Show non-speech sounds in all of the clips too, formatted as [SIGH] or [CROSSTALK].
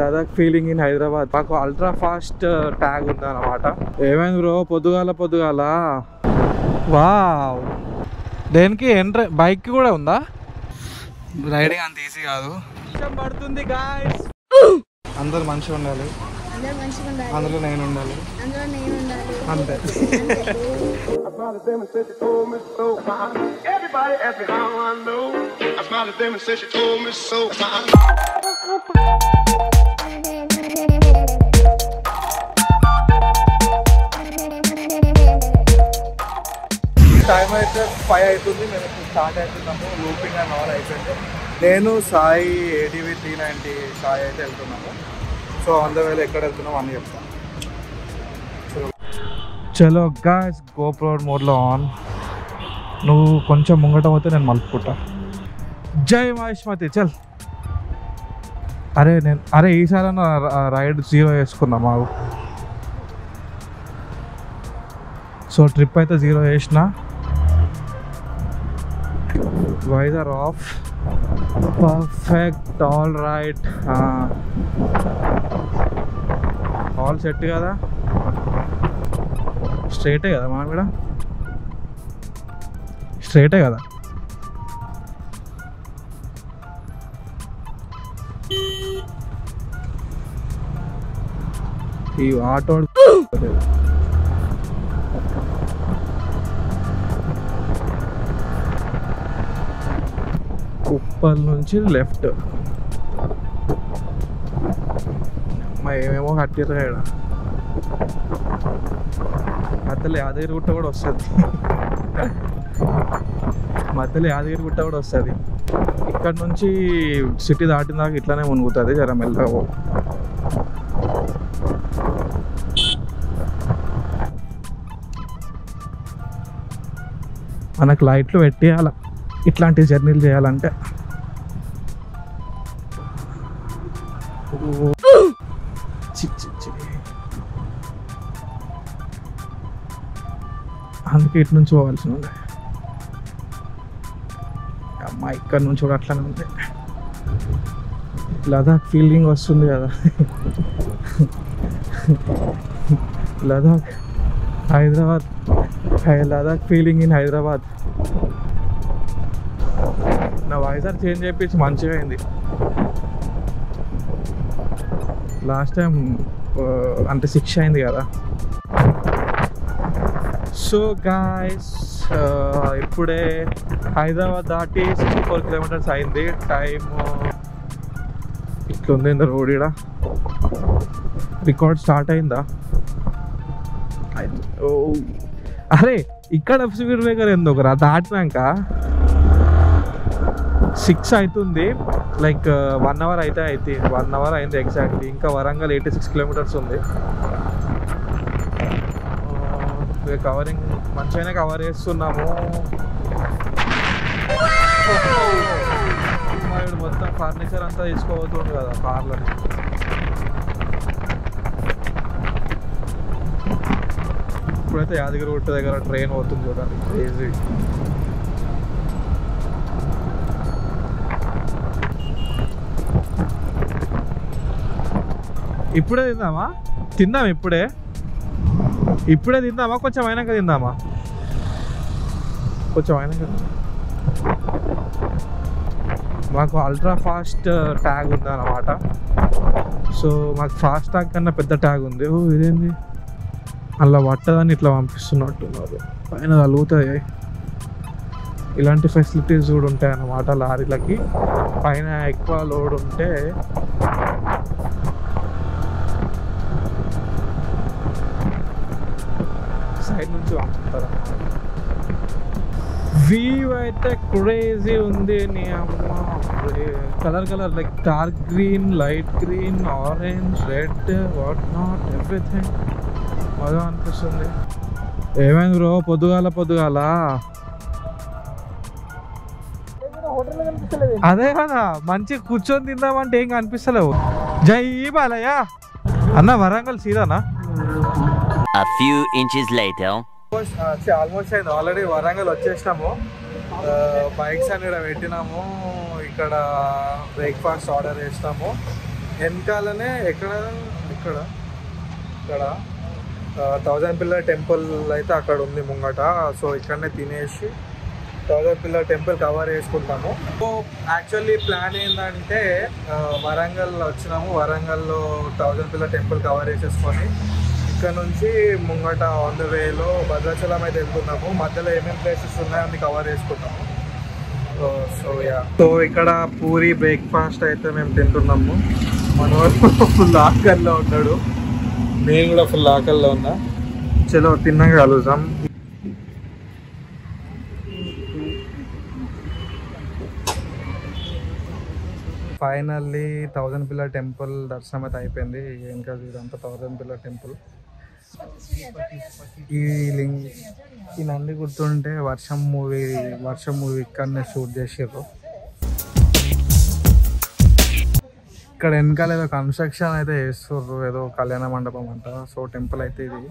Ladakh feeling in Hyderabad. మాకు ultra fast tag ఉంది అనమాట ఏమైంది బ్రో? పొద్దుగాల పొద్దుగాల? వావ్ దేనికి ఎంట్ర బైక్ కూడా ఉందా? రైడింగ్ అంత ఈజీ కాదు. పడుతుంది గాయస్ అందరు మంచిగా ఉండాలి. అందరూ మంచిగా ఉండాలి. అందులో నేను ఉండాలి. అందులో నేను ఉండాలి. అంతే. Everybody asked me how I know. I smiled at them and said she told me so. Time అయితే ఫైవ్ అవుతుంది మేము ఇప్పుడు స్టార్ట్ అవుతున్నాము లూపింగ్ అండ్ ఆల్ అయిపోయింది. నేను Sai ATV three ninety Sai అయితే వెళ్తున్నాము. సో ఆన్ ఎక్కడ వెళ్తున్నాం అని చెప్తాను. చలో గాయస్ గోప్రో మోడ్లో ఆన్ నువ్వు కొంచెం ముంగటం అయితే నేను మలుపుకుంటా. జై మహేష్మతి చల్. అరే నేను అరే ఈసారి రైడ్ జీరో వేసుకున్నా మాకు సో ట్రిప్ అయితే జీరో వేసిన visor off perfect all right all set కదా? స్ట్రైటే కదా మనం కూడా స్ట్రైటే కదా? ఈ ఆటో ఉప్పల్ నుంచి లెఫ్ట్ మా ఏమేమో కట్టిర్రు ఇక్కడ మధ్యలో యాదగిరి గుట్ట కూడా వస్తుంది మధ్యలో యాదగిరి గుట్ట కూడా వస్తుంది ఇక్కడ నుంచి సిటీ దాటిన దాకా ఇట్లానే మునుగుతుంది జర మెల్లగా మనకు లైట్లు పెట్టేయాల. ఇట్లాంటి జర్నీలు చేయాలంటే. అందుకే ఇటు నుంచి పోవాల్సి ఉంది. అమ్మ ఇక్కడ నుంచి కూడా అట్లానే ఉంది. లదాఖ్ ఫీలింగ్ వస్తుంది కదా. లదాఖ్ హైదరాబాద్. లదాఖ్ ఫీలింగ్ ఇన్ హైదరాబాద్ నా వైజాగ్ చేంజ్ చేయించి మంచిగా అయింది లాస్ట్ టైం అంటే సిక్స్ అయింది కదా సో గాయస్ ఇప్పుడే హైదరాబాద్ దాటి సిక్స్టీ ఫోర్ కిలోమీటర్స్ అయింది టైం ఇట్లుంది ఇంత రోడ్ ఇక్కడ రికార్డ్ స్టార్ట్ అయిందా ఓ అరే ఇక్కడ స్పీడ్ బ్రేకర్ ఎందుకు రా? దాటినాక సిక్స్ అవుతుంది. లైక్ వన్ అవర్ అయితే అయితే వన్ అవర్ అయింది ఎగ్జాక్ట్లీ ఇంకా వరంగల్ ఎయిటీ సిక్స్ కిలోమీటర్స్ ఉంది కవరింగ్ మంచిగానే కవర్ చేస్తున్నాము. మొత్తం ఫర్నిచర్ అంతా తీసుకోబోతుండు కదా కార్లని ఇప్పుడైతే యాదగిరి గుట్ట దగ్గర ట్రైన్ పోతుంది చూడండి. క్రేజీ ఇప్పుడే తిందామా? తిందాం ఇప్పుడే. ఇప్పుడే తిందామా? కొంచెం అయినాక తిందామా? కొంచెం అయినాక మాకు అల్ట్రా ఫాస్ట్ ట్యాగ్ ఉంది సో మాకు ఫాస్ట్ ట్యాగ్ కన్నా పెద్ద ట్యాగ్ ఉంది. ఓ ఇదేంది? అలా పట్టదని ఇట్లా పంపిస్తున్నట్టున్నారు. పైన తలుగుతాయి. ఇలాంటి ఫెసిలిటీస్ కూడా ఉంటాయి అన్నమాట లారీలకి. పైన ఎక్కువ లోడ్ ఉంటే సైడ్ నుంచి పంపుతారు. వ్యూ అయితే క్రేజీ ఉంది నీ అమ్మ. Colour colour like dark green light green orange red what not everything బాగా అనిపిస్తుంది. ఏమైంది బ్రో? పొద్దుగాల పొద్దుగాల? అదే కదా మంచి కూర్చొని తిందామంటే ఏం కనిపిస్తలేవు. జై బాలయ్య. అన్న వరంగల్ సీదానా? A few inches later. Almost అయింది. ఆల్రెడీ వరంగల్ వచ్చేసినాము. బైక్స్ అని ఇక్కడ పెట్టినాము. ఇక్కడ బ్రేక్ఫాస్ట్ ఆర్డర్ చేసినాము. వెనకాలనే ఎక్కడ? ఇక్కడ. ఇక్కడ. థౌజండ్ పిల్లర్ టెంపుల్ అయితే అక్కడ ఉంది ముంగట. సో ఇక్కడనే తినేసి థౌజండ్ పిల్లర్ టెంపుల్ కవర్ చేసుకుంటాము. సో యాక్చువల్లీ ప్లాన్ ఏంటంటే వరంగల్ వచ్చినాము. వరంగల్లో థౌజండ్ పిల్లర్ టెంపుల్ కవర్ చేసేసుకొని ఇక్కడ నుంచి ముంగట ఆన్ ద వేలో భద్రాచలం అయితే వెళ్తున్నాము. మధ్యలో ఏమేమి ప్లేసెస్ ఉన్నాయో అన్ని కవర్ చేసుకుంటాము. సో యా సో ఇక్కడ పూరి బ్రేక్ఫాస్ట్ అయితే మేము తింటున్నాము. మనోడు [LAUGHS] ఫుల్ ఆకల్లో ఉన్నాడు. నేను కూడా ఫుల్ ఆకల్లో ఉన్నా. చలో తిన్నాక కలుగుతాం ఫైనల్లీ థౌజండ్ పిల్లర్ టెంపుల్ దర్శనం అయితే అయిపోయింది. ఇంకా ఇదంతా థౌజండ్ పిల్లర్ టెంపుల్ ఈ లింగ్ ఈ నంది గుర్తుంటే వర్షం మూవీ వర్షం మూవీ ఇక్కడనే షూట్ చేసారు ఇక్కడ వెనకాల ఏదో కన్స్ట్రక్షన్ అయితే చేస్తుర్రు ఏదో కళ్యాణ మండపం అంట. సో టెంపుల్ అయితే ఇది.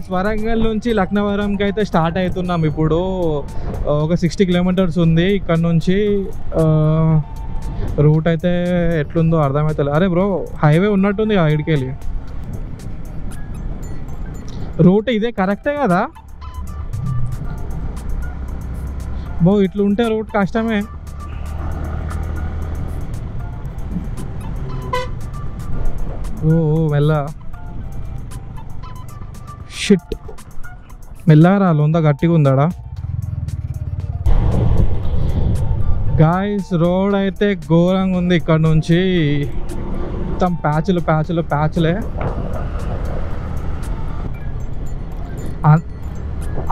యో వరంగల్ నుంచి లక్నవరంకి అయితే స్టార్ట్ అవుతున్నాం ఇప్పుడు. ఒక సిక్స్టీ కిలోమీటర్స్ ఉంది. ఇక్కడ నుంచి రూట్ అయితే ఎట్లుందో అర్థమవుతలేదు అరే బ్రో హైవే ఉన్నట్టుంది ఆ వెళ్ళి. రూట్ ఇదే కరెక్టే కదా? బో ఇట్లా ఉంటే రూట్ కష్టమే. ఓ ఓ, మెల్ల. షిట్ మెల్లగా ఉందా గట్టిగా ఉందాడా? గాయస్ రోడ్ అయితే ఘోరంగా ఉంది ఇక్కడ నుంచి. మొత్తం ప్యాచ్లు ప్యాచ్లు ప్యాచ్లే.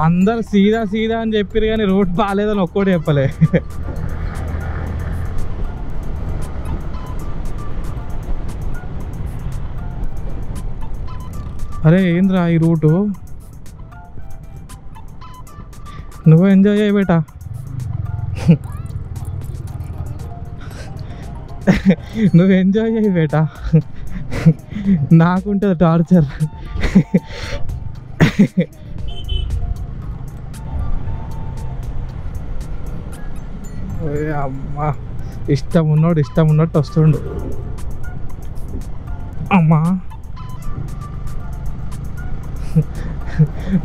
అందరు సీదా సీదా అని చెప్పారు కానీ రోడ్ బాగాలేదని ఒక్కటి చెప్పలే. అరే ఏంద్రా ఈ రూటు? నువ్వు ఎంజాయ్ చేయ బేటా. నువ్వు ఎంజాయ్ చేయి బేటా. నాకుంటుంది టార్చర్ అమ్మా ఇష్టం ఉన్నోడు ఇష్టం ఉన్నట్టు వస్తుండు. అమ్మా.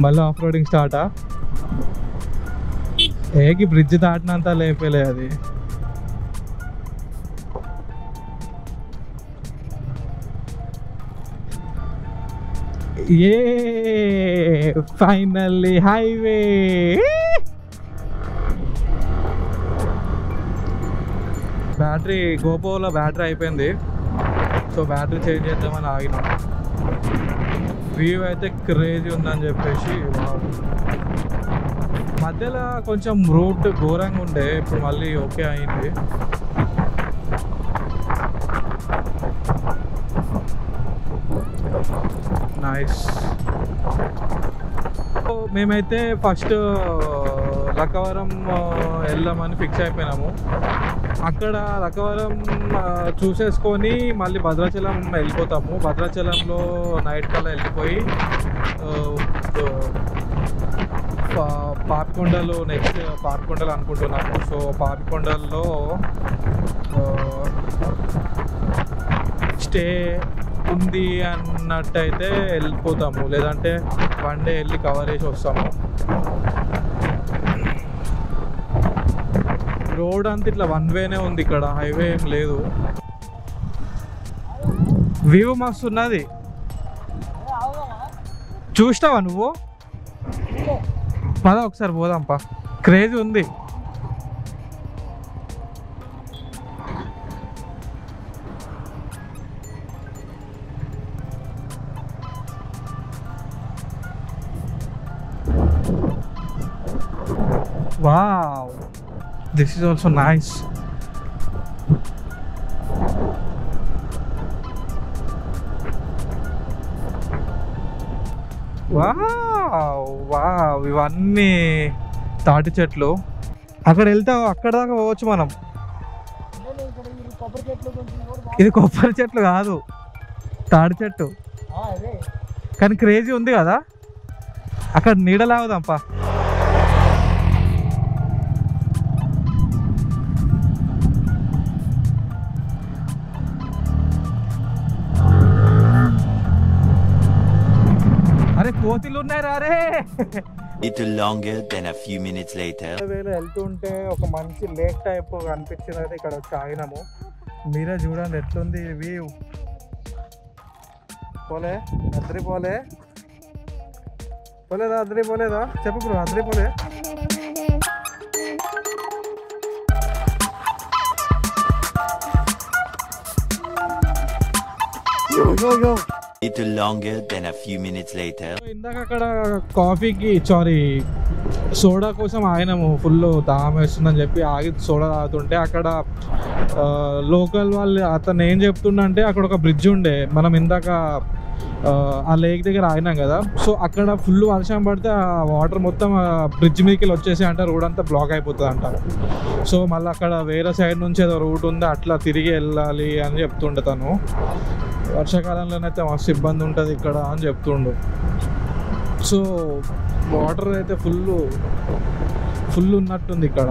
మళ్ళీ ఆఫ్ రోడింగ్ స్టార్టా ఏకి బ్రిడ్జ్ దాటినంత లేపలే అది. ఏ ఫైనల్లీ హైవే బ్యాటరీ గోపోలో బ్యాటరీ అయిపోయింది. సో బ్యాటరీ చేంజ్ చేద్దామని ఆగినాం. వ్యూ అయితే క్రేజీ ఉందని చెప్పేసి మధ్యలో కొంచెం రూట్ ఘోరంగా ఉండే ఇప్పుడు మళ్ళీ ఓకే అయింది. నైస్ మేమైతే ఫస్ట్ లక్కవరం వెళ్దామని ఫిక్స్ అయిపోయినాము. అక్కడ రకవరం చూసేసుకొని మళ్ళీ భద్రాచలం వెళ్ళిపోతాము. భద్రాచలంలో నైట్ కల్లా వెళ్ళిపోయి పాపికొండలు నెక్స్ట్ పాపికొండలు అనుకుంటున్నాము. సో పాపికొండల్లో స్టే ఉంది అన్నట్టయితే వెళ్ళిపోతాము. లేదంటే వన్ డే వెళ్ళి కవర్ చేసి వస్తాము. రోడ్ అంతా ఇట్లా వన్ వేనే ఉంది ఇక్కడ. హైవే ఏం లేదు. వ్యూ మస్తు ఉన్నది. చూస్తావా నువ్వు? పద ఒకసారి పోదాంపా క్రేజ్ ఉంది. Wow this is also nice wow wow ఇవన్నీ తాటి చెట్లు. అక్కడ వెళ్తే అక్కడ దాకా పోవచ్చు మనం. ఇది కొబ్బరి చెట్లు కాదు తాడి చెట్టు. కానీ క్రేజీ ఉంది కదా. అక్కడ నీడలాగుదాంపా కోతిలు ఉన్నాయి రే Little longer than a few minutes later. వేళ వెళ్తుంటే ఒక మంచి లేక్ టైప్ కనిపించింది అయితే ఇక్కడ వచ్చి ఆగినాము మీరే చూడండి ఎట్లుంది వ్యూ పోలే అద్రి పోలే. పోలేదా అద్రి పోలేదా? చెప్పు బ్రో అద్రి పోలే. Little longer than a few minutes later. ఇందాక అక్కడ కాఫీకి సారీ సోడా కోసం ఆగినాము. ఫుల్ దాహం వేస్తుందని చెప్పి ఆగి సోడా తాగుతుంటే అక్కడ లోకల్ వాళ్ళు అతను ఏం చెప్తుండంటే అక్కడ ఒక బ్రిడ్జ్ ఉండే. మనం ఇందాక ఆ, ఆ లేక్ దగ్గర ఆగినాం కదా. సో అక్కడ ఫుల్ వర్షం పడితే ఆ వాటర్ మొత్తం బ్రిడ్జ్ మీదకి వచ్చేసి అంటే. రోడ్ అంతా బ్లాక్ అయిపోతుంది అంటారు సో మళ్ళీ అక్కడ వేరే సైడ్ నుంచి ఏదో రూట్ ఉంది. అట్లా తిరిగి వెళ్ళాలి అని చెప్తుండే తను. వర్షాకాలంలోనైతే మస్తు ఇబ్బంది ఉంటుంది ఇక్కడ అని చెప్తుండు. సో వాటర్ అయితే ఫుల్ ఫుల్ ఉన్నట్టుంది ఇక్కడ.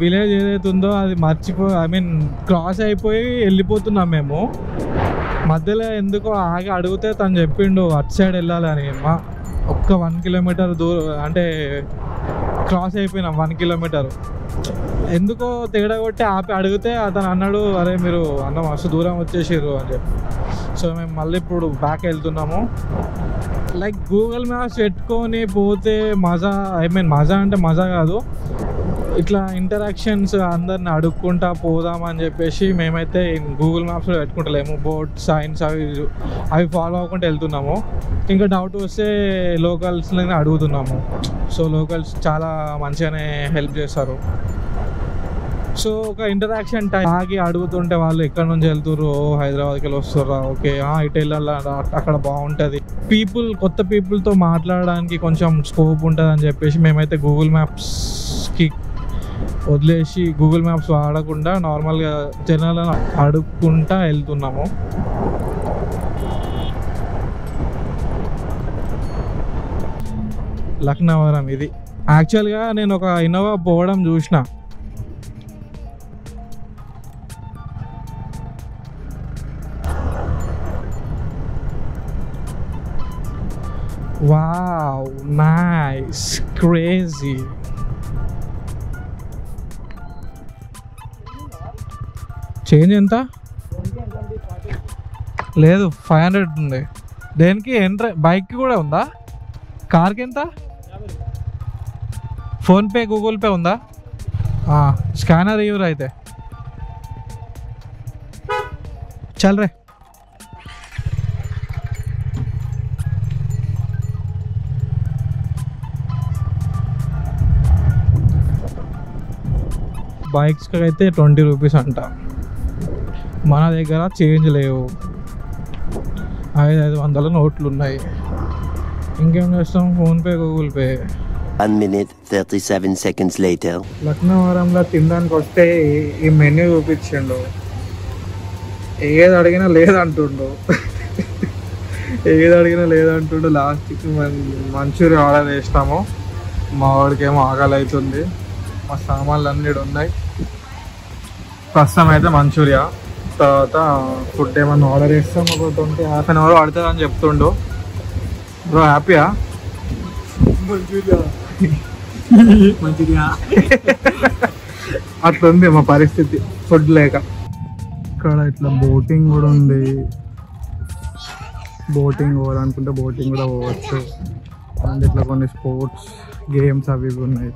విలేజ్ ఏదైతే ఉందో అది మర్చిపో ఐ మీన్ క్రాస్ అయిపోయి వెళ్ళిపోతున్నాం మేము. మధ్యలో ఎందుకో ఆగి అడిగితే తను చెప్పిండు అటు సైడ్ వెళ్ళాలని మా ఒక్క వన్ కిలోమీటర్ దూరం అంటే క్రాస్ అయిపోయినాం వన్ కిలోమీటర్ ఎందుకో తేడా కొట్టి ఆపి అడిగితే అతను అన్నాడు అరే మీరు అన్న మస్తు దూరం వచ్చేసారు అని చెప్పి. సో మేము మళ్ళీ ఇప్పుడు బ్యాక్ వెళ్తున్నాము. లైక్ గూగుల్ మ్యాప్స్ పెట్టుకొని పోతే మజా ఐ మీన్ మజా అంటే మజా కాదు. ఇట్లా ఇంటరాక్షన్స్ అందరిని అడుక్కుంటా పోదాం అని చెప్పేసి మేమైతే గూగుల్ మ్యాప్స్లో పెట్టుకుంటలేము. బోట్ సైన్స్ అవి అవి ఫాలో అవ్వకుండా వెళ్తున్నాము. ఇంకా డౌట్ వస్తే లోకల్స్ని అడుగుతున్నాము. సో లోకల్స్ చాలా మంచిగానే హెల్ప్ చేస్తారు. సో ఒక ఇంటరాక్షన్ టైం ఆగి అడుగుతుంటే వాళ్ళు ఎక్కడ నుంచి వెళ్తుర్రు? హైదరాబాద్కి వెళ్ళి వస్తుర్రా? ఓకే ఇటు వెళ్ళాలా? అక్కడ బాగుంటుంది. పీపుల్ కొత్త పీపుల్తో మాట్లాడడానికి కొంచెం స్కోప్ ఉంటుంది అని చెప్పేసి మేమైతే గూగుల్ మ్యాప్స్కి వదిలేసి గూగుల్ మ్యాప్స్ వాడకుండా నార్మల్గా జనాలను అడుక్కుంటా వెళ్తున్నాము. లక్నవరం ఇది. యాక్చువల్గా నేను ఒక ఇన్నోవా పోవడం చూసిన. నైస్ క్రేజీ చేంజ్ ఎంత? లేదు ఫైవ్ హండ్రెడ్ ఉంది. దేనికి? ఎంట్ర బైక్కి కూడా ఉందా? కార్కి ఎంత? ఫోన్పే గూగుల్ పే ఉందా? స్కానర్ ఇవ్వరు అయితే? చల్ రే. బైక్స్కి అయితే ట్వంటీ రూపీస్ అంట. మన దగ్గర చేంజ్ లేవు. ఐదు ఐదు వందల నోట్లు ఉన్నాయి ఇంకేం చేస్తాం? PhonePe Google Pay 37 seconds later. లక్నవరంలో తినడానికి వస్తే ఈ- ఈ మెన్యూ చూపించిండు. ఏది అడిగినా లేదంటుండు. ఏది అడిగినా లేదంటుండు. లాస్ట్కి మంచూరియా ఆర్డర్ చేసినాము. మా వాడికి ఏమో ఆకలి అవుతుంది మా సామాన్లు అన్నీ ఉన్నాయి. ప్రస్తుతం అయితే మంచూరియా తర్వాత ఫుడ్ ఏమన్నా ఆర్డర్ చేస్తాం ఒక ట్వంటీ హాఫ్ అన్ అవర్ పడుతుంది అని చెప్తుండు. బ్రో హ్యాపీయా? మంచూరియా. మంచిగా అట్లుంది మా పరిస్థితి ఫుడ్ లేక. ఇక్కడ ఇట్లా బోటింగ్ కూడా ఉంది. బోటింగ్ పోవాలనుకుంటే బోటింగ్ కూడా పోవచ్చు. అండ్ ఇట్లా కొన్ని స్పోర్ట్స్ గేమ్స్ అవి ఉన్నాయి.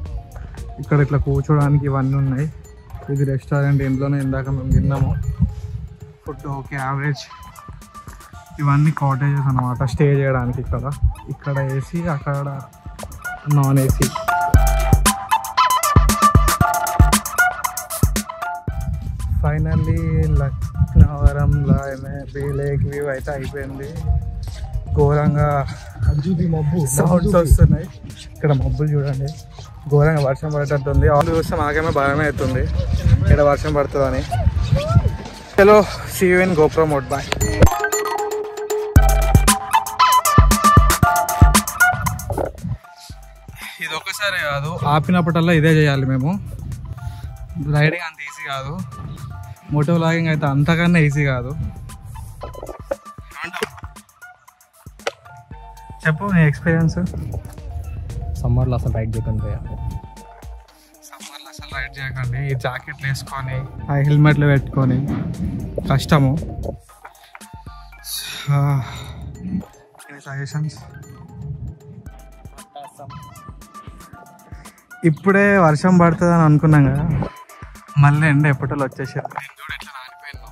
ఇక్కడ ఇట్లా కూర్చోడానికి ఇవన్నీ ఉన్నాయి. ఇది రెస్టారెంట్ ఇంట్లోనే ఇందాక మేము తిన్నాము. Food okay average. ఇవన్నీ కాటేజెస్ అనమాట స్టే చేయడానికి ఇక్కడ. ఇక్కడ ఏసీ అక్కడ నాన్ ఏసీ ఫైనల్లీ లక్నవరంలో బీ లేక్ వ్యూ అయితే అయిపోయింది. ఘోరంగా మబ్బు సౌండ్స్ వస్తున్నాయి. ఇక్కడ మబ్బులు చూడండి. ఘోరంగా వర్షం పడేటట్టుంది. ఆన్ చూస్తే మాకేమో భయమే అవుతుంది. ఇక్కడ వర్షం పడుతుందని. చలో see you in GoPro mode boy ఇది ఒకసారి కాదు ఆపినప్పుడల్లా ఇదే చేయాలి మేము. రైడింగ్ అంత ఈజీ కాదు. మోటో లాగింగ్ అయితే అంతకన్నా ఈజీ కాదు. చెప్పు నీ ఎక్స్పీరియన్స్ సమ్మర్లో అసలు రైడ్ చేయకుండా సమ్మర్లో అసలు రైడ్ చేయకండి. ఈ జాకెట్లు వేసుకొని ఆ హెల్మెట్లు పెట్టుకొని కష్టము. సజెషన్స్ ఇప్పుడే వర్షం పడుతుందని అనుకున్నాం కదా. మళ్ళీ ఎండ ఎప్పటిలో వచ్చేసారు? నేను చూడు ఎట్లా నానిపోయాను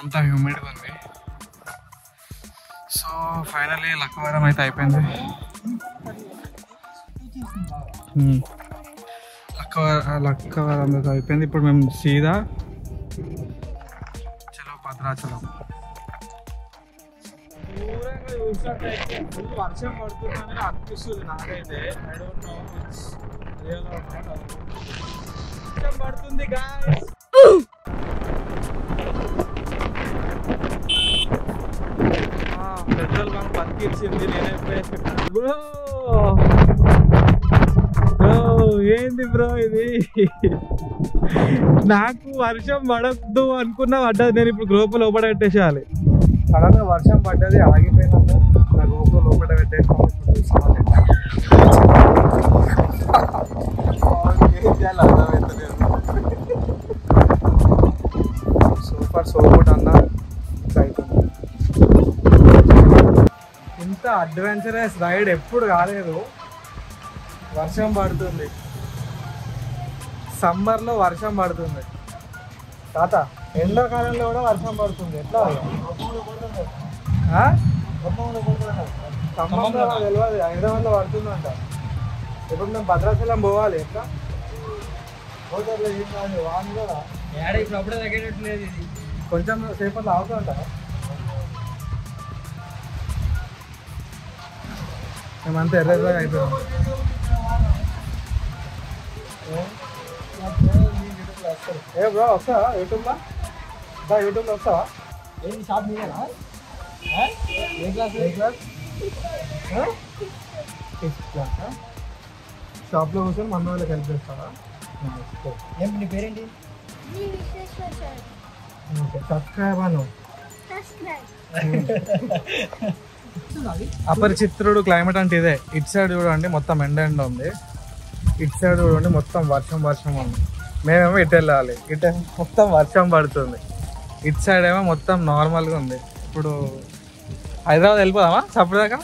అంతా హ్యూమిడ్గా ఉంది. సో ఫైనల్లీ లక్కవరం అయితే అయిపోయింది. లక్క లక్కవరం అయిపోయింది ఇప్పుడు మేము సీదా చలో భద్రాచలం చూసినట్టయితే ఫుల్ వర్షం పడుతుందని అనిపిస్తుంది నాకైతే ఐ డోంట్ నో వర్షం పడుతుంది గాయస్ పెట్రోల్ బంక్ బతికిచ్చింది నేనే ఏంది బ్రో ఇది? నాకు వర్షం పడద్దు అనుకున్నా పడ్డది నేను ఇప్పుడు గ్రూప్ లోపల పెట్టేసేయాలి. సడన్గా వర్షం పడ్డది ఆగిపోయినాము నా గ్రూప్ లోపల పెట్టేసి సూపర్ సో అన్న. ఇంత అడ్వెంచరస్ రైడ్ ఎప్పుడు కాలేదు. వర్షం పడుతుంది. సమ్మర్లో వర్షం పడుతుంది. తాత ఎండాకాలంలో కూడా వర్షం పడుతుంది. ఎట్లా? ఖమ్మంలో తెలియదు హైదరాబాద్లో పడుతుందంట. ఇప్పుడు మేము భద్రాచలం పోవాలి ఎట్లా? పోతే ఏం కాదు వాన్ కూడా ఇప్పుడు అప్పుడే తగ్గేటట్లేదు ఇది. కొంచెం సేపట్లో ఆగుతుంట. మేమంతా ఎర్రగా అయిపోయాం ఏ బ్రో వస్తావా? యూట్యూబ్లో దా యూట్యూబ్లో వస్తావా? ఏంటి షాప్ మీదేనా ఏ? క్లాస్ ఏ క్లాస్ సిక్స్త్ క్లాస్ షాప్లో కూర్చొని మన వాళ్ళకి హెల్ప్ చేస్తావా? ఏం నీ పేరేంటి? సబ్స్క్రైబ్ అను సబ్స్క్రైబ్ అపరిచిత్రుడు క్లైమేట్ అంటే ఇదే. ఇటు సైడ్ చూడండి మొత్తం ఎండ ఎండ ఉంది. ఇటు సైడ్ చూడండి మొత్తం వర్షం వర్షం ఉంది. మేమేమో ఇటు వెళ్ళాలి. ఇటు మొత్తం వర్షం పడుతుంది. ఇటు సైడ్ ఏమో మొత్తం నార్మల్గా ఉంది. ఇప్పుడు హైదరాబాద్ వెళ్ళిపోదామా? సపరేదాకా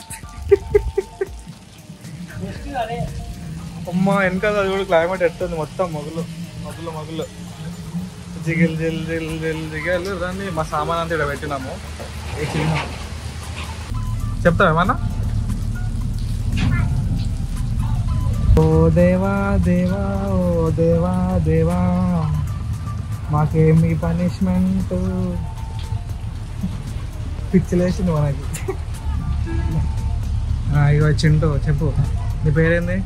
అమ్మ వెనకాల చూడు క్లైమేట్ ఎట్టుంది మొత్తం మొగులు. మొగులు మొగులు. జిగిల్ జిల్ జిల్ జిల్ జిగలు దాన్ని మా సామాన్ అంతా ఇక్కడ పెట్టినాము. చెప్తావేమన్నా చిన్న చెప్తావా ఏమన్నా ఓ దేవా దేవా ఓ దేవా దేవా మాకేమి పనిష్మెంట్ పిచ్చిలేసింది మనకి ఆ, ఇగో చింటూ చెప్పు నీ పేరేంది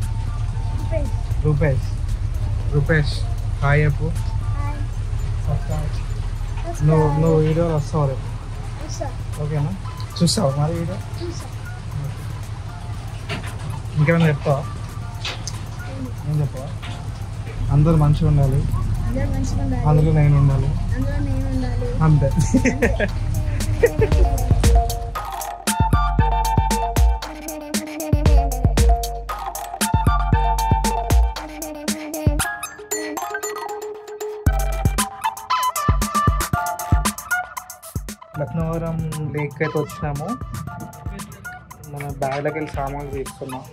రూపేష్ రూపేష్ హాయ్ చెప్పు నువ్వు నువ్వు వీడియోలో వస్తావు రేపు ఓకేనా చూస్తావా మరి వీడియో ఇంకేమైనా చెప్తావా ఏం చెప్పవా అందరూ మంచిగా ఉండాలి. అందులో నేను ఉండాలి. అంతే. లక్నవరం లేక్ అయితే వచ్చినాము మన బ్యాగ్లోకి వెళ్ళి సామాన్లు తీసుకున్నాం